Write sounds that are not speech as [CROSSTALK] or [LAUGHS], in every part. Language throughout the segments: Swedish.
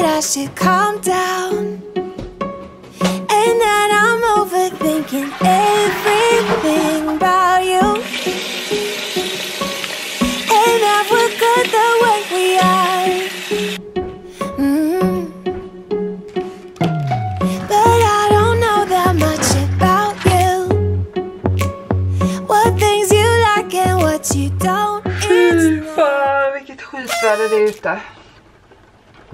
that I should calm down. And that I'm overthinking everything about you. And that we're good the way we are. Mm. But I don't know that much about you. What things you like and what you don't. Fy fan vilket skitväder det är ute.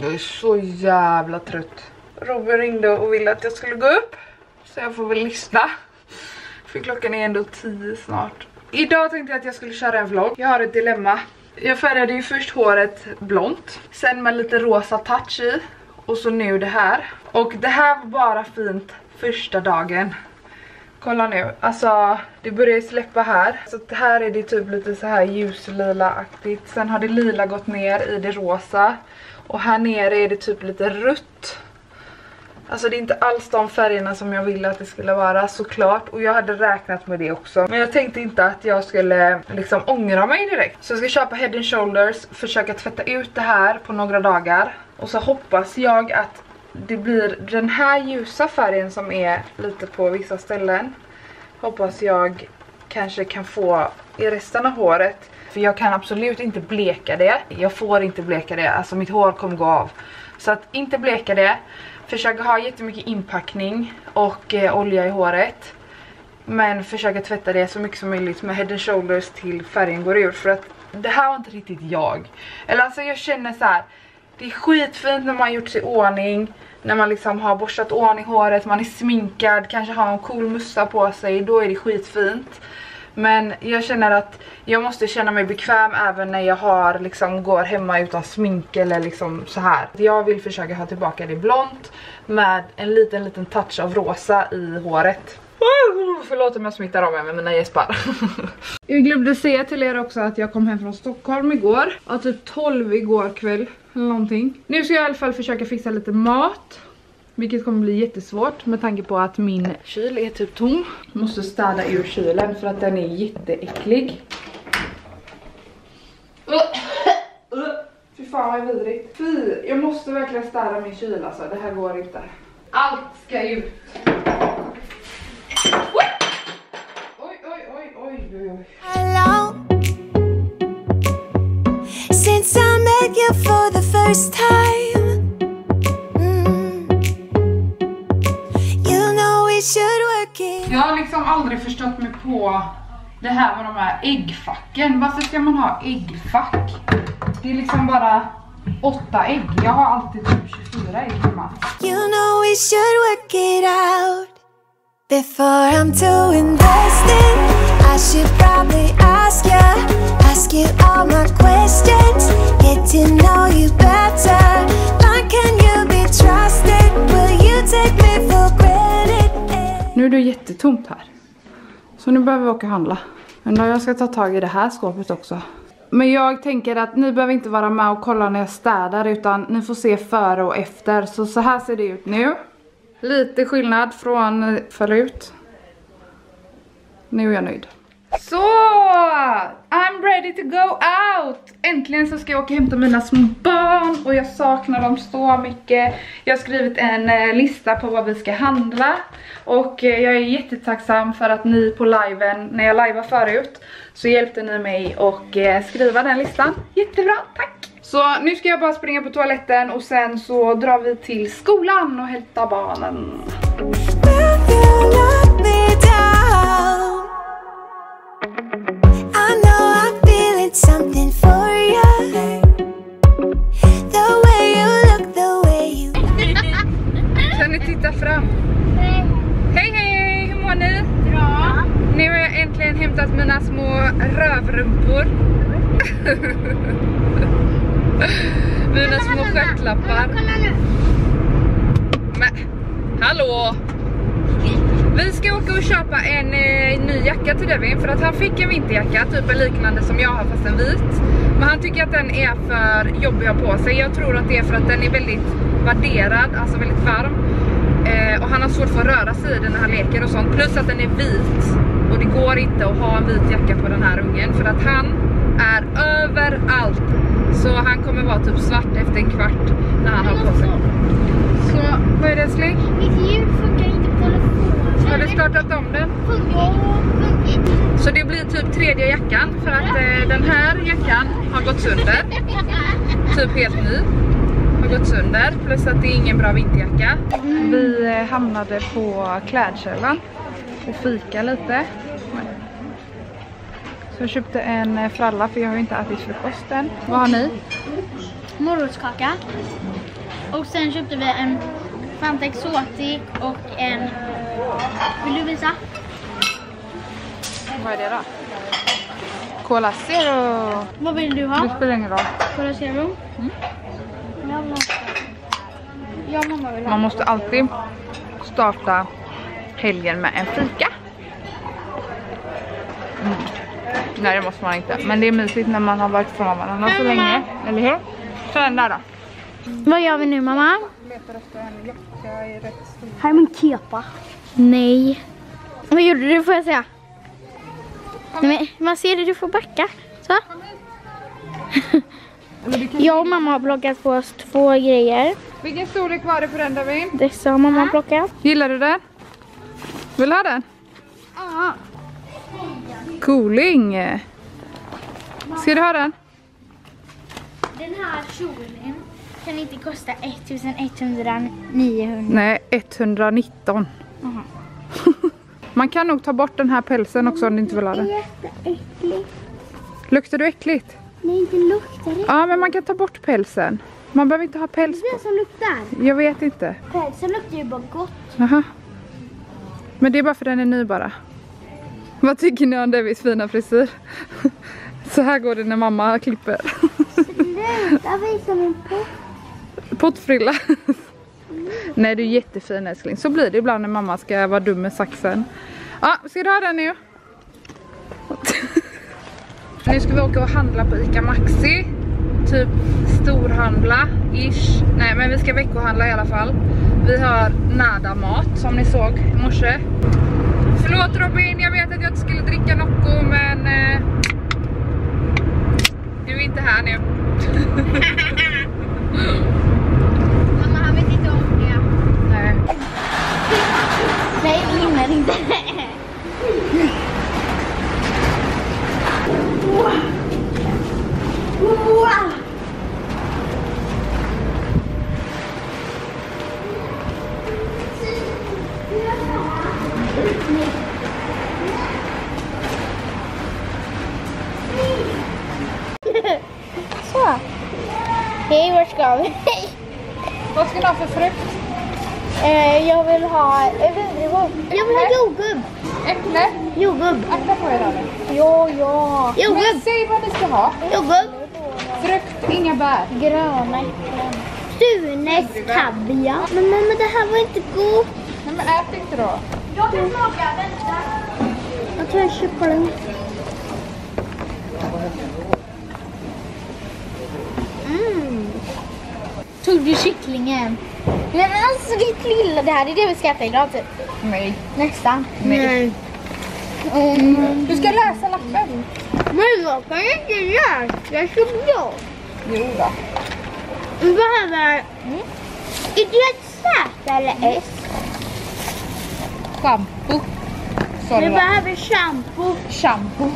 Jag är så jävla trött. Robin ringde och ville att jag skulle gå upp. Så jag får väl lyssna. För klockan är ändå 10 snart. Idag tänkte jag att jag skulle köra en vlogg. Jag har ett dilemma. Jag färgade ju först håret blont. Sen med lite rosa touch i. Och så nu det här. Och det här var bara fint första dagen. Kolla nu, alltså det börjar släppa här. Så här är det typ lite så här ljuslila-aktigt. Sen har det lila gått ner i det rosa. Och här nere är det typ lite rött. Alltså det är inte alls de färgerna som jag ville att det skulle vara såklart. Och jag hade räknat med det också. Men jag tänkte inte att jag skulle liksom ångra mig direkt. Så jag ska köpa Head and Shoulders, försöka tvätta ut det här på några dagar. Och så hoppas jag att det blir den här ljusa färgen som är lite på vissa ställen. Hoppas jag kanske kan få i resten av håret. För jag kan absolut inte bleka det. Jag får inte bleka det, alltså mitt hår kommer gå av. Så att inte bleka det. Försöka ha jättemycket inpackning och eh, olja i håret. Men försöka tvätta det så mycket som möjligt med head and shoulders till färgen går ur. För att det här var inte riktigt jag. Eller alltså jag känner så här. Det är skitfint när man har gjort sig i ordning. När man liksom har borstat ordning håret, man är sminkad, kanske har en cool mussa på sig. Då är det skitfint. Men jag känner att jag måste känna mig bekväm även när jag har liksom går hemma utan smink eller liksom så här. Jag vill försöka ha tillbaka det blont med en liten liten touch av rosa i håret. Förlåt om jag smittar av mig med mina gäspar. [LAUGHS] jag glömde säga till er också att jag kom hem från Stockholm igår. Ja, typ 12 igår kväll eller någonting. Nu ska jag i alla fall försöka fixa lite mat. Vilket kommer bli jättesvårt med tanke på att min kyl är typ tom. Måste städa ur kylen för att den är jätteäcklig. Fy fan vad vidrigt. Fy, jag måste verkligen städa min kyl alltså. Det här går inte. Allt ska ut. Oj, oj, oj, oj, oj, oj. alone. Since I met you for the first time, förstått mig på det här med de här äggfacken. Varför ska man ha äggfack? Det är liksom bara åtta ägg. Jag har alltid typ 24 ägg hemma. You know we should work it out before I'm too invested. I should probably ask you, ask you all my questions, get to know you better. Like, can you be trusted? Will you take me for granted? Nu är det jättetomt här. Så nu behöver vi åka och handla. Men då jag ska ta tag i det här skåpet också. Men jag tänker att ni behöver inte vara med och kolla när jag städar utan ni får se före och efter. Så så här ser det ut nu. Lite skillnad från förut. Nu är jag nöjd. Så! I'm ready to go out! Äntligen så ska jag åka och hämta mina små barn och jag saknar dem så mycket. Jag har skrivit en eh, lista på vad vi ska handla och eh, jag är jättetacksam för att ni på liven, när jag liveade förut, så hjälpte ni mig och eh, skriva den listan. Jättebra, tack! Så nu ska jag bara springa på toaletten och sen så drar vi till skolan och hämtar barnen. Titta fram? Hej hej, hur mår ni? Bra. Nu har jag äntligen hämtat mina små rövrumpor. [LAUGHS] mina små stjärtlappar. Men, hallå! Vi ska åka och köpa en eh, ny jacka till Devin för att han fick en vinterjacka, typ en liknande som jag har fast en vit. Men han tycker att den är för jobbig att ha på sig. Jag tror att det är för att den är väldigt vadderad, alltså väldigt varm. Eh, och han har svårt för att röra sig i den när han leker och sånt. Plus att den är vit. Och det går inte att ha en vit jacka på den här ungen för att han är överallt. Så han kommer vara typ svart efter en kvart när han har på sig. Så vad är det älskling? Mitt ljud funkar inte på telefonen. Har du startat om den? Så det blir typ tredje jackan för att eh, den här jackan har gått sönder. Typ helt ny. Har gått sönder plus att det är ingen bra vinterjacka. Vi eh, hamnade på klädkällan och fika lite. Så jag köpte en eh, fralla för jag har inte ätit frukost än. Vad har ni? Morotskaka. Och sen köpte vi en Fanta Exotic och en... Vill du visa? Vad är det då? Cola Zero. Vad vill du Det ha? spelar ingen roll. Cola Zero? Mm. Man måste alltid starta helgen med en fika. Mm. Nej det måste man inte. Men det är mysigt när man har varit från varandra så länge. Eller hur? Så den där då. Vad gör vi nu mamma? Letar efter en jacka i rätt stil. Här är min kepa. Nej. Vad gjorde du får jag säga? Nej, men man ser det, du får backa. Så. Jag och mamma har plockat på oss två grejer. Vilken storlek var det på den David? Dessa har mamma plockat. Gillar du den? Vill du ha den? Ja. Cooling! Ska du ha den? Den här kjolen kan inte kosta 1100 Nej, 119. Aha. [LAUGHS] Man kan nog ta bort den här pälsen också om du inte vill ha den. Jätteäckligt. Luktar du äckligt? Nej, inte luktar det. Ja, men man kan ta bort pälsen. Man behöver inte ha päls Det på. som luktar. Jag vet inte. Pälsen luktar ju bara gott. Aha. Men det är bara för den är ny bara. Vad tycker ni om Davids fina frisyr? [LAUGHS] Så här går det när mamma klipper. Sluta visa min pott. Pottfrilla. [LAUGHS] Nej, du är jättefin älskling. Så blir det ibland när mamma ska vara dum med saxen. Ja, ska du ha den nu? Nu ska vi åka och handla på Ica Maxi. Typ storhandla, ish. Nej, men vi ska veckohandla i alla fall. Vi har nada mat som ni såg i morse. Förlåt Robin, jag vet att jag inte skulle dricka Nocco men... Eh, du är inte här nu. [LAUGHS] Mamma, han vet inte om det. Nej. Nej, det hinner inte. Wow. Så. Hej, vart ska vi? Vad ska du ha för frukt? Eh, jag vill ha jag vill ha jordgubb. Äpple? Jordgubb. Akta på er där. Ja, ja. Men Jordgubb. säg vad ni ska ha. Jordgubb. Frukt, inga bär. Gröna äpplen. Sunes kaviar. Men mamma, det här var inte god. Nej men ät inte då. Jag kan smaka, vänta. Jag tror jag köper den. Mm. Tog du kycklingen? Nej men alltså ditt lilla, det här är det vi ska äta idag typ. Nej. Nästan. Nej. Mm. Du ska läsa lappen. Men jag kan inte läsa som jag. Jo då. Vi behöver... Är det ett Z eller S? Shampoo. Sa Vi behöver shampoo. Shampoo.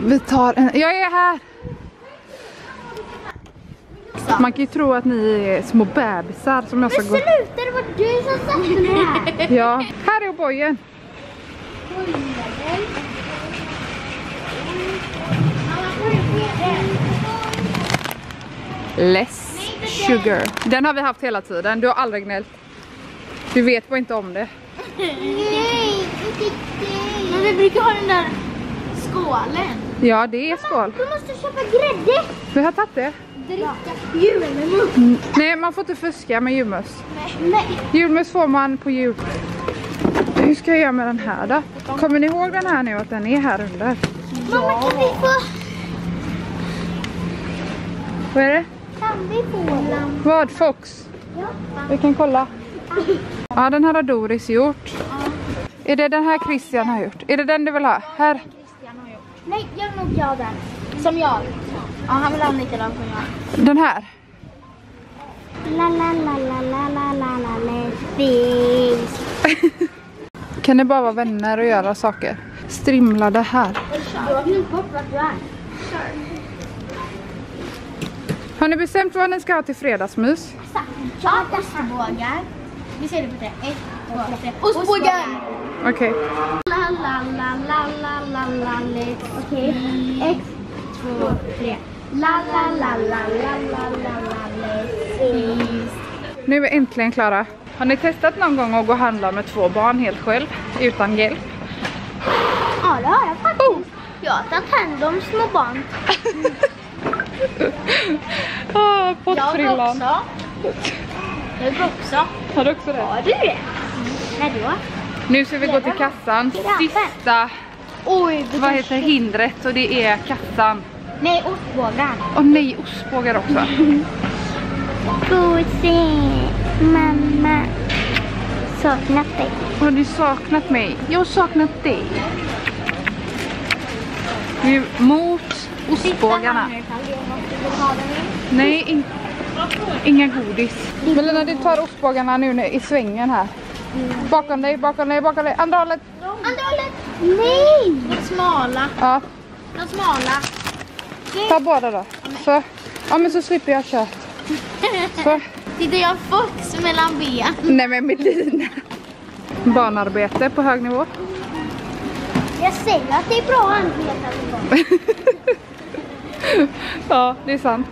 Vi tar en... Jag är här! Man kan ju tro att ni är små bebisar som jag ska Men gå... sluta, det var du som satte mig här. Ja, här är O'boyen. Less sugar. Den har vi haft hela tiden. Du har aldrig gnällt. Du vet bara inte om det. Nej, Men vi brukar ha den där skålen. Ja, det är skål. Du måste köpa grädde. Vi har tagit det. Dricka julmust. Mm. Nej, man får inte fuska med julmust. Nej. Julmust får man på jul. Hur ska jag göra med den här då? Kommer ni ihåg den här nu att den är här under? Mamma, kan vi få... Vad är det? Kan vi få den? Vad? Fox? Ja. Vi kan kolla. Ja, den här har Doris gjort. Är det den här Christian har gjort? Är det den du vill ha? Här. Nej, jag vill nog ha den. Som jag. Ja, han vill ha en likadan som jag. Den här. La la la la la la la la let's Kan ni bara vara vänner och göra saker? Strimlade här. Du har. Har ni bestämt vad ni ska ha till fredagsmys? Ja, ostbågar. Vi ser det på tre. Ett, två, tre. Ostbågar! Okej. La la la la la la la. Ett, två. La, la, la, la, la, la, la, la, Nu är vi äntligen klara. Har ni testat någon gång att gå och handla med två barn helt själv, utan hjälp? Ja, det har jag faktiskt. Oh. Jag har tagit hand om små barn. ah, pottfrillan. Jag också. Jag också. Har du också det? Har du det? Mm. Då? Nu ska vi gå till kassan. Sista Oj, vad heter hindret och det är kassan. Nej, ostbågar. Åh nej, ostbågar också. [LAUGHS] Pussy, mamma. Saknat dig. Har du saknat mig? Jag har saknat dig. Nu mot ostbågarna. Nej, in, inga godis. Melina, du tar ostbågarna nu nu i svängen här. Bakom dig, bakom dig, bakom dig. Andra hållet. Andra hållet. Nej! De smala. Ja, De smala. Ta båda då. Så. Ja, men så slipper jag kött. Så. [LAUGHS] Titta, jag har fox mellan ben. Nej men Melina. Barnarbete på hög nivå. Jag säger att det är bra arbete. [LAUGHS] Ja, det är sant.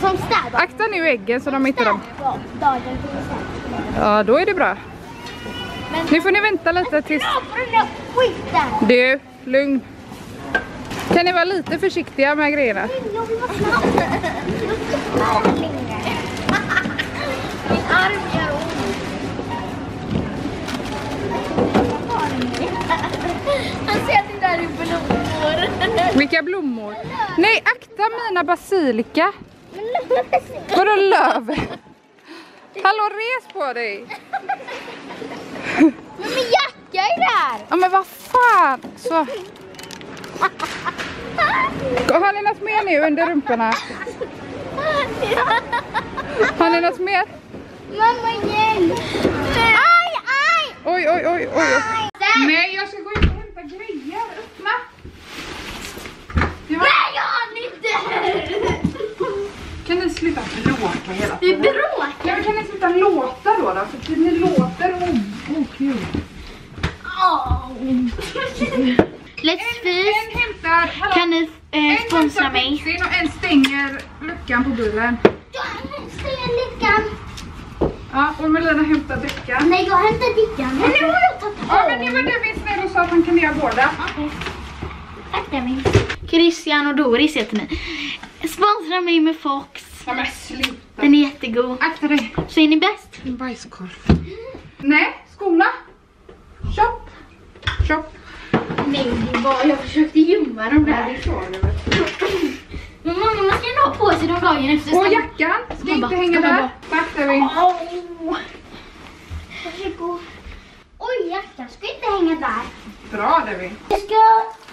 Som städar. Akta nu äggen så de inte de... Städar dagen till exempel. Ja, då är det bra. Men Nu får ni vänta lite tills... Du, lugn. Kan ni vara lite försiktiga med grejerna? Jag vill vara snabb. Min arm gör ont. Han säger att det där är blommor. Vilka blommor? Nej, akta mina basilika. Vadå löv? Hallå, res på dig. Men min jacka är där. Ja men vad fan. Så. Har ni något mer nu under rumporna? Har ni något mer? Mamma hjälp. Aj, aj. Oj, oj, oj, oj. Nej, jag ska gå ut och hämta grejer. Öppna. Var... Nej, jag hann inte. Kan ni sluta bråka hela Vi tiden? bråkar. Ja, men kan ni sluta låta då? då? För ni låter oh, oh, kul. Let's En, feast. en hämtar... Hallå, Kan ni en eh, sponsra hämtar mig? bensin och en stänger luckan på bilen. Jag stänger luckan. Ja, och Melina hämtar drickan. Nej, jag hämtar dickan. Men nu har jag tagit Ja, men det var det vi snäll och sa att han kan göra båda. Tack Demi. Christian och Doris heter ni. Sponsra mig med Fox. Ja, men sluta. Den är jättegod. Akta dig. Så är ni bäst? En bajskorv. Nej, skorna. Chop. Chop. Det var jag försökte gömma dem där. [CLEARS THROAT] Men mamma, ska ändå ha på sig dem dagen efter. Och jackan ska inte hänga ska man där. Där vi. Varsågod. Oj, jackan ska inte hänga där. Bra vi. Jag ska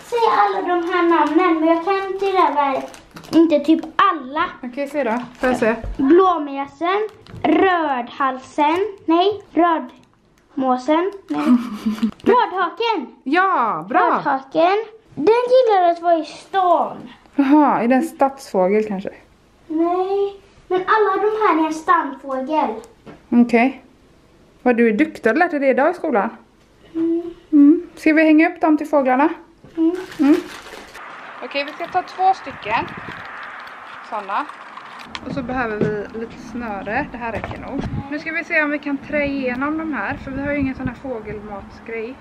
säga alla de här namnen, men jag kan tyvärr inte typ alla. Okej, se då. Får jag se? Blåmesen, rödhalsen, nej, rödmåsen, nej, [LAUGHS] rödhaken, Ja, bra. rödhaken. Den gillar att vara i stan. Jaha, är det en stadsfågel kanske? Nej, men alla de här är en stamfågel. Okej. Vad du är duktig. Har du lärt dig det idag i skolan? Mm. Mm. Ska vi hänga upp dem till fåglarna? Mm. Mm. Okej, vi ska ta två stycken. Sådana. Och så behöver vi lite snöre. Det här räcker nog. Nu ska vi se om vi kan trä igenom de här. För vi har ju ingen sån här fågelmatsgrej.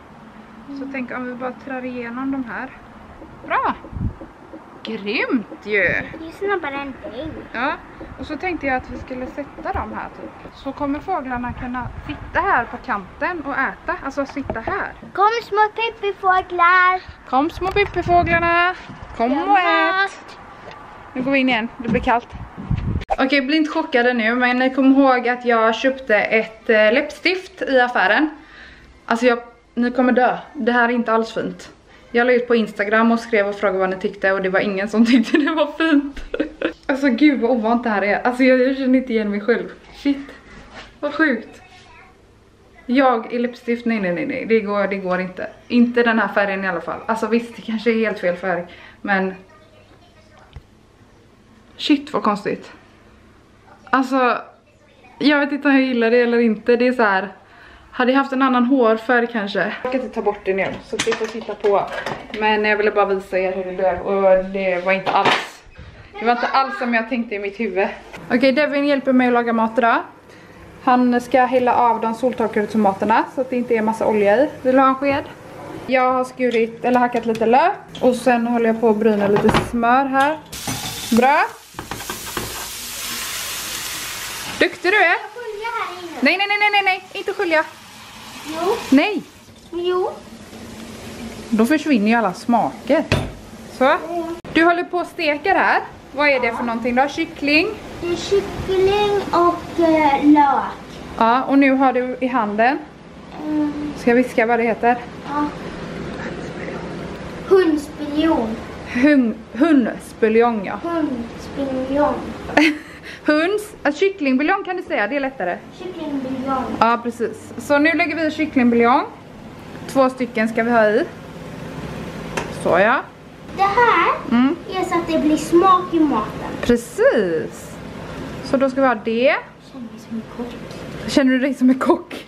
Så tänk om vi bara trär igenom de här. Bra! Grymt ju! Det är snabbare än dig. Ja, och så tänkte jag att vi skulle sätta dem här typ. Så kommer fåglarna kunna sitta här på kanten och äta. Alltså sitta här. Kom små pippifåglar. Kom små pippifåglarna. Kom och ät. Nu går vi in igen, det blir kallt. Okej, bli inte chockade nu, men ni kommer ihåg att jag köpte ett eh, läppstift i affären. Alltså jag, ni kommer dö. Det här är inte alls fint. Jag la ut på Instagram och skrev och frågade vad ni tyckte och det var ingen som [LAUGHS] tyckte det var fint. Alltså gud vad ovant det här är. Alltså jag, jag känner inte igen mig själv. Shit. Vad sjukt. Jag i läppstift, nej nej nej nej, det går, det går inte. Inte den här färgen i alla fall. Alltså visst, det kanske är helt fel färg, men... Shit vad konstigt. Alltså, jag vet inte om jag gillar det eller inte. Det är så här. Hade jag haft en annan hårfärg kanske. Jag kan inte ta bort det nu så vi får titta på. Men jag ville bara visa er hur det blev och det var inte alls. Det var inte alls som jag tänkte i mitt huvud. Okej, okay, Devin hjälper mig att laga mat idag. Han ska hälla av de soltorkade tomaterna så att det inte är massa olja i. Vill du ha en sked? Jag har skurit, eller hackat lite lök. Och sen håller jag på att bryna lite smör här. Bra. Duktig du är. Nej, nej, nej, nej, nej, inte skölja. Jo. Nej. Jo. Då försvinner ju alla smaker. Så. Du håller på att steka här. Vad är det för någonting då? Kyckling? Det är kyckling och eh, lök. Ja, och nu har du i handen. Mm, Ska jag viska vad det heter? ja. Hundspinjon. Hun, hundsbuljong ja. Hundspinjon. [LAUGHS] Hunds, alltså kycklingbuljong kan du säga, det är lättare. Kycklingbuljong. Ja, precis. Så nu lägger vi kycklingbuljong. Två stycken ska vi ha i. Så ja. Det här Mm. är så att det blir smak i maten. Precis. Så då ska vi ha det. Känner mig som en kock. Känner du dig som en kock?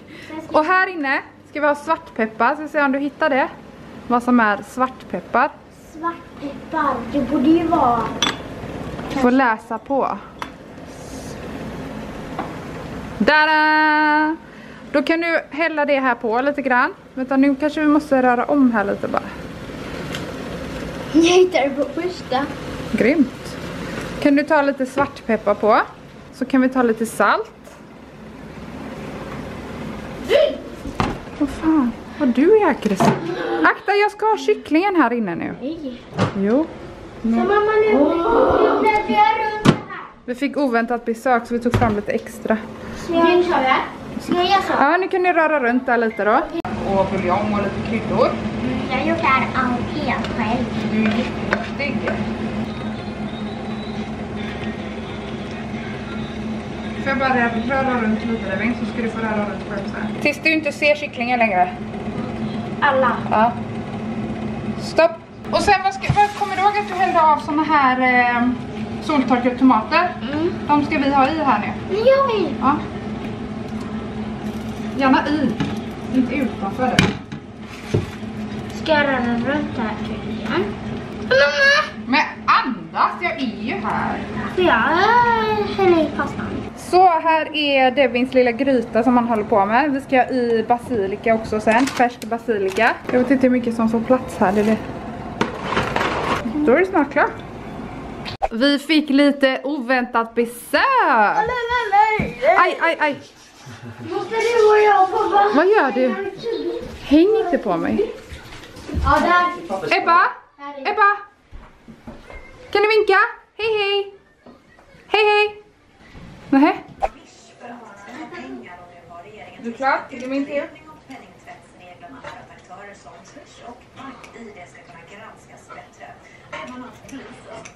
Och här inne ska vi ha svartpeppar. Ska vi se om du hittar det. Vad som är svartpeppar. svartpeppar. Det borde ju vara... Du får läsa på. Dada! Då kan du hälla det här på lite grann. Vänta nu kanske vi måste röra om här lite bara. Jag hittade det på första. Grymt. Kan du ta lite svartpeppar på. Så kan vi ta lite salt. Vad fan, vad du är aggressiv. Akta, jag ska ha kycklingen här inne nu. Nej. Jo. Så mamma nu, nu bläddrar jag runt det här. Vi fick oväntat besök så vi tog fram lite extra. Ska jag, ska jag, ska jag göra så? Ja, nu kan ni röra runt där lite då. Och buljong och lite kryddor. Jag har gjort det här allt helt själv. Du är jätteduktig. Får jag bara röra runt lite Devin så ska du få röra runt själv sen. Tills du inte ser kycklingen längre. Alla. Ja. Stopp. Och sen vad, ska, vad kommer du ihåg att du hällde av såna här eh, soltorkade tomater? Mm. De ska vi ha i här nu. Nu gör vi. Ja. Gärna i. Inte utanför det. Ska jag röra runt här tydligen? Mamma! Men andas, jag är ju här. Eh, hälla i pastan? Så här är Devins lilla gryta som han håller på med. Vi ska i basilika också sen, färsk basilika. Jag vet inte hur mycket som får plats här, det är det. Då är det snart klart. Vi fick lite oväntat besök. Nej, nej, nej. Aj, aj, aj. Måste du och jag vara... Vad gör du? Häng inte på mig. Ja, där. Ebba! Ebba! Kan du vinka? Hej hej! Hej hej! Nej. Du är klar?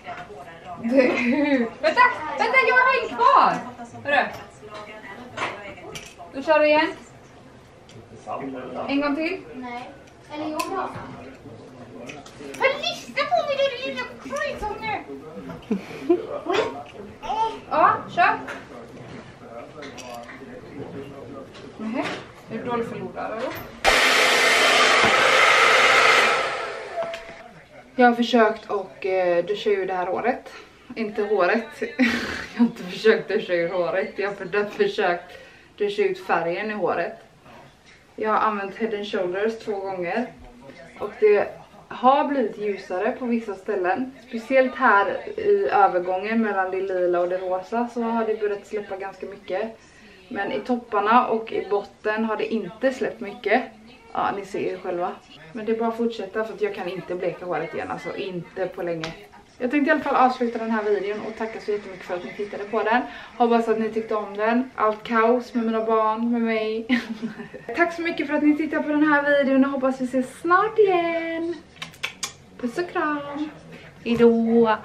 Kräva hårdare lagar. Du. Vänta, vänta jag har en kvar! Hörru, kör du igen. En gång till. Nej. Eller bra. Men lyssna på mig du lilla skitsånger! Ja, kör. Nej, är du dålig förlorare eller? Jag har försökt och eh, duscha ur det här håret. Inte håret. [LAUGHS] jag har inte försökt duscha ur håret. Jag har för- försökt duscha ut färgen i håret. Jag har använt head and shoulders två gånger. Och det har blivit ljusare på vissa ställen. Speciellt här i övergången mellan det lila och det rosa så har det börjat släppa ganska mycket. Men i topparna och i botten har det inte släppt mycket. Ja, ni ser ju själva. Men det är bara att fortsätta för att jag kan inte bleka håret igen, alltså inte på länge. Jag tänkte i alla fall avsluta den här videon och tacka så jättemycket för att ni tittade på den. Hoppas att ni tyckte om den. Allt kaos med mina barn, med mig. [LAUGHS] Tack så mycket för att ni tittade på den här videon och hoppas vi ses snart igen. Puss och kram. Hejdå.